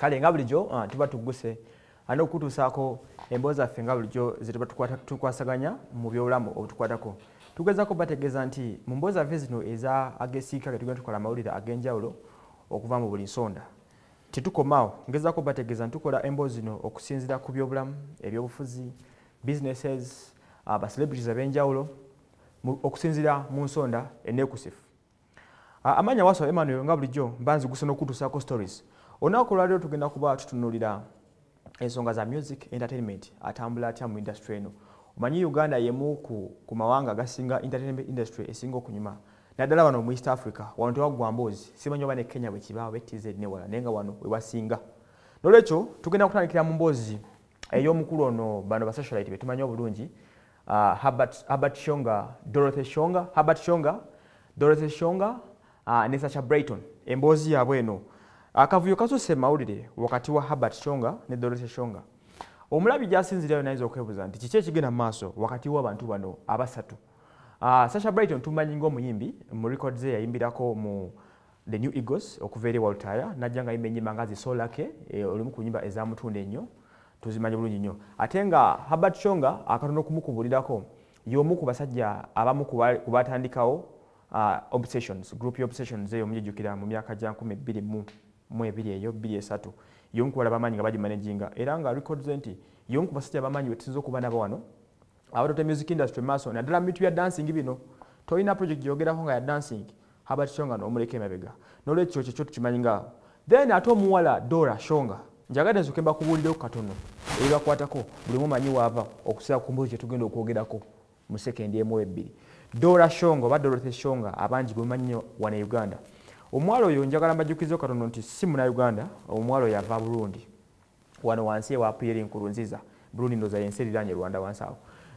kale nga bulijjo uh, tuba tugguse. Ana okutuusaako emboozi zaffe nga bulijjo zetuba tukwasaganya mu byobulamu obutukwatako. Tugezaako bategeeza nti mu mboozi zaffe zino eza agesiika ge tugenda tukola amawulire ag'enjawulo okuva mu buli nsonda. Tetukomaawo. Ngezaako bategeeza nti tukola emboozi zino okusinziira ku byobulamu ebyobufuzi businesses abacelebrities ab'enjawulo okusinziira mu nsonda eneekusifu amaanyi awaso emmanuel nga bulijjo mbanzigusa n'okutuusaako stories olunaku olwaliro tugenda kuba tutunuulira ensonga za music entertainment atambula atya mu industry eno? Omanyi uganda yemu ku, ku mawanga agasinga entertainment industry esinga okunyuma? Naddala wano mu east africa wano tewaggwa mboozi. Simanyi oba ne kenya bwe kibaawo betz newala naye nga wano wewasinga nolwekyo tugenda kutandikira mu mboozi ey'omukulu ono bano basocialite betumanyi obulungi uh, Herbert, Herbert Shonga, Dorothy Shonga, Herbert Shonga, Dorothy Shonga uh, ne Sacha Brayton. Emboozi yaabwe eno akavuyo kasuse mawulire wakati wa Herbert Shonga ne Dorothy Shonga. Omulabi gyasinzirayo nayinza okwebuuza nti kiki ekigenda mu maaso wakati w'abantu bano abasatu? Uh, Sacha Brayton tumanyi ng'omuyimbi mu records ze yayimbirako mu the new eagles okuva eri waltaya najja nga yimba enyimba nga zisolake e, olumu ku nyimba ezamutunda ennyo tuzimanyi bulungi nnyo. Ate nga Herbert Shonga akatono okumukubuulirako y'omu ku basajja abamu ku batandikawo uh, obsessions group ya obsessions eyo mugijjukira mu myaka gya nkumi bbiri mu ebiri eyo bbiri esatu. Y'omu ku bala bamaanyi nga bagimanaginga era nga records nti y'omu ku basajja bamaanyi betusinza okuba nabo wano abatota music industry maaso naddala mu bintu bya dancing bino tolina project gyogerako nga ya dancing. Herbert Shonga n'omuleka emabega. N'olwekyo kyekyo tukimanyi nga then ate omuwala Dora Shonga njagadde nsoke mbakubuulireko katono ebibakwatako buli mumanyi waava okusinza ku mbuzi kyetugenda okwogerako mu sekendi emu ebbiri. Dora shonga oba dorothy shonga abangi bwemanyi nnyo wana e uganda omwalo oyo njagala mbajjukizeho katono nti si munauganda omwalo oyo ava burundi. Wano wansi ewa pierre nkurunziza burundi ndoza yensi eriranye rwanda wansi awo.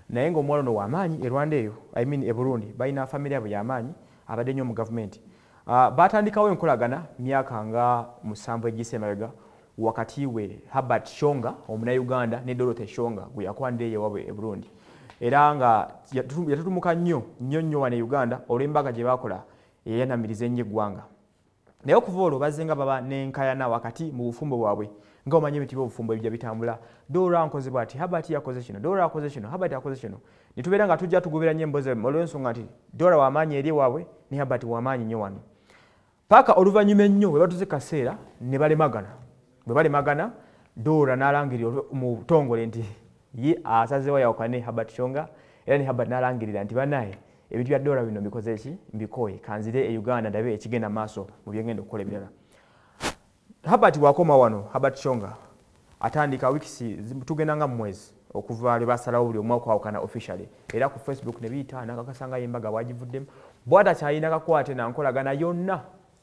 Naye ngaomwalo ono wamaanyi e rwanda eyo I mean e burundi balina famiry yabwe yamaanyi abadde nnyo mu gavumenti uh, batandikawo enkolagana myaka nga musanvu egiyise emabega wakati we Herbert Shonga omunauganda ne Dorothy Shonga gwe yakwandira ewaabwe e Burundi. Era nga yatutumuka nnyo nnyo nnyo wane Uganda olw'embaga gye baakola eyanamiriza ennyo eggwanga naye okuva olwo bazze nga baba n'enkayana wakati mu bufumbo bwabwe nga omanyi ebintu by'obufumbo ebijja bitambula. Dora nkoze bw'ati Herbert yakoze kino Dora akoze kino Herbert yakoze kino. Ne tubeera nga tujja tugoberera nnyo emboozi olw'ensonga nti Dora w'amaanyi eri ewaabwe ne Herbert w'amaanyi nnyo wano. Paaka oluvannyuma ennyo we batuze kaseera ne balemagana. Bwe balemagana dora n'alangirira mu butongole nti ye asazeewo yawukane Herbert Shonga era ne Herbert n'alangirira nti banaye ebintu bya dora bino mbikoze ki mbikoye kanzire e Uganda ndabe ekigenda maaso mu byengenda okukola ebirala. Herbert bw'akoma wano Herbert Shonga atandika wikisi tugenda nga mu mwezi okuva lwe basalawo buli omu okwawukana officially. Era ku facebook ne biyita nakakasanga yembaga bwagivuddemu. Bwatakyalina kakwate nankolagana yonna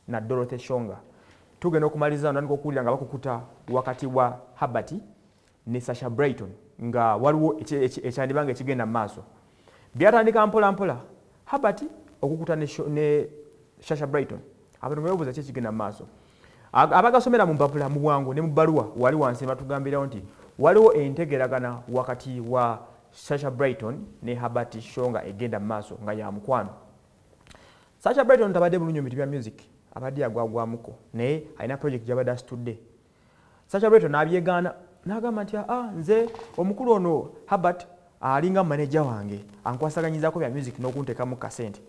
na Dorothy Shonga tugenda okumaliriza nandika okuwulira nga bakukuta wakati wa Herbert ne Sasha Brayton nga waliwo ekyandibanga ekigenda mu maaso. Byatandika mpola mpola Herbert okukuta ne, Sasha Brayton abantu bebuuza ki ekigenda mu maaso. Abagasomera mu mpapula mu bwangu ne mu bbaluwa wali wansi batugambirawo nti waliwo entegeragana wakati wa Sasha Brayton ne Herbert Shonga egenda mu maaso nga ya mukwano. Sasha Brayton tabadde bulungi mu bintu bya music abadde yagwagwamuko naye alina project gyabadde asitudde. Sacha Breton n'abyegaana n'agamba nti ah nze omukulu ono Herbert alinga maneja wange ankwasaganyizaako bya music n'okunteekamu kasente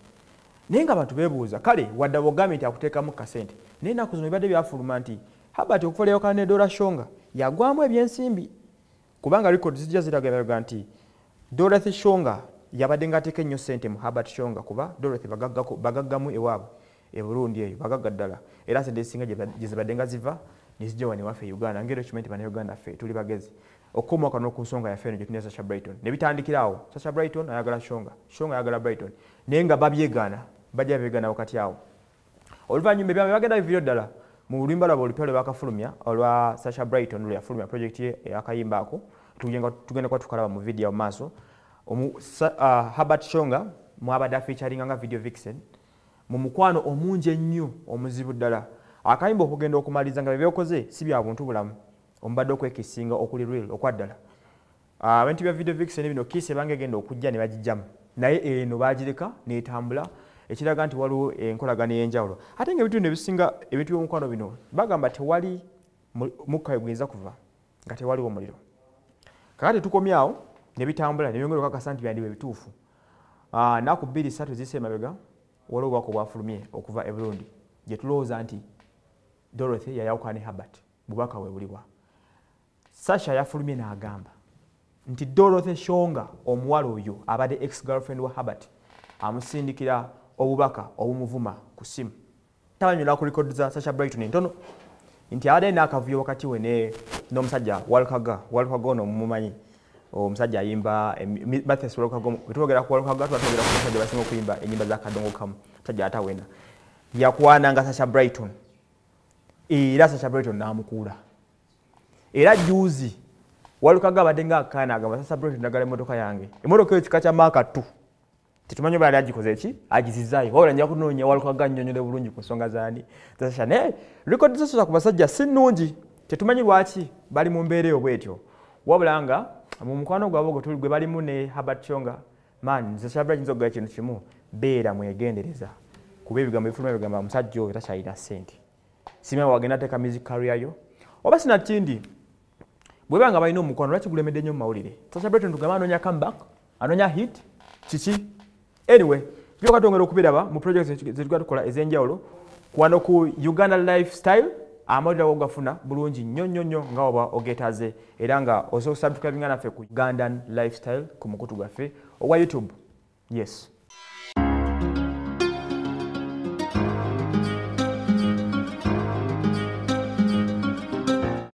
naye nga abantu beebuuza kale wadde bwogambye nti akuteekamu kasente naye ennaku zino bibadde byafuluma nti Herbert okufa lyawukana ne Dora Shonga yagwamu ebyensimbi. Kubanga record zijja ziragaga nti Dorothy Shonga yabadde ng'ateeka ennyo ssente mu Herbert Shonga kuba Dorothy bagaggamu ewaabwe e Burundi eyo bagagga ddala. Era sente ezisinga gye zibadde nga ziva ne zijja wano ewaffe e Uganda ngeri okimanyi nti bannayuganda ffe tuli bagezi okukomoka n'oku nsonga yaffe eno gye tulina Sacha Brighton. Ne bitandikira awo Sacha Brighton ayagala Shonga Shonga ayagala Brighton. Naye nga babyegaana bajja beegaana wakati awo. Oluvannyuma ebyabwe bagenda biviyo ddala mu lulimba lwabwe olupya lwe bakafulumya olwa Sacha Brighton lwe yafulumya project ye eyakayimba ako. Tugenda kuba tukalaba mu vidiyo mu maaso. Herbert Shonga mwabadde afeaturinga nga video vixen. Mu mukwano omungi ennyo omuzibu ddala. Akayimba okugenda okumaliriza nga bebyokoze si bya buntu bulamu omubadde okwekisinga okuli real okwaddala. Ebintu bya video vixen bino kiisi ebanga egenda okujja ne bagijjamu. Naye eno bagireka netambula ekiraga nti waliwo enkolagano ey'enjawulo. Ate nga ebintu bino ebisinga ebintu by'omukwano bino bagamba tewali mukka weguyinza kuva nga tewaliwo omuliro kakati tukomyawo nebitambula nebyongera okakasa nti byandiba ebituufu ah, naku bbiri satu zise emabega waliwo obubaka obwafulumye okuva e burundi. Gye tulowooza nti dorothy yayawukana ne habert bubaka we buliwa sasha yafulumye n'agamba nti dorothy shonga omuwala oyo abadde ex girlfriend wa habert amusindikira obubaka obumuvuma ku simu tabanyola ku rekodi za sasha brighton entono. Nti abadde n'akavuyo wakati we n'omusajja walkaga walkaga ono mumumanyi. Omusajja ayimba mathes walkaga wetwogera ku walkaga tuba twogera ku musajja basinga okuyimba enyimba za kadongo kamu musajja atawena yakwananga sasha brighton. Era sasha brighton n'amukuula era juzi walukaga abadde ngaakaana agamba sasa brighton ndagala emmotoka yange. Emmotoka eyo kika kya maaka tu tetumanyi oba ali agikoze ki agizizaayo. Wabula nja kunoonya walukaga nnyonyole bulungi ku nsonga zaani sasha naye rekodi zasosa ku basajja si nnungi. Tetumanyi lwaki bali mu mbeera eyo bwetyo. Wabula nga mu mukwano gwabwe gwe balimu ne habert chonga. Man sasha brighton nza okugala kintu kimu? Beera mwegendereza. Kuba ebigambo bifuluma bigamba omusajja oyo takyalina ssente. Simanya wagenda teeka music career yo? Oba sinakindi bweba nga balina omukwano lwaki gulemedde nnyo mumawulire sasha breton tugamba anoonya comeback anoonya hit kiki? Anyway byoka twongera okubiraba mu project zetuga tukola ez'enjawulo. Wano ku uganda lifestyle amawulire ago gafuna bulungi nnyo nnyo nnyo nga oba ogeetaze era nga osobola okusubscribinga naffe ku ugandan lifestyle ku mukutu gwaffe ogwa youtube. Yes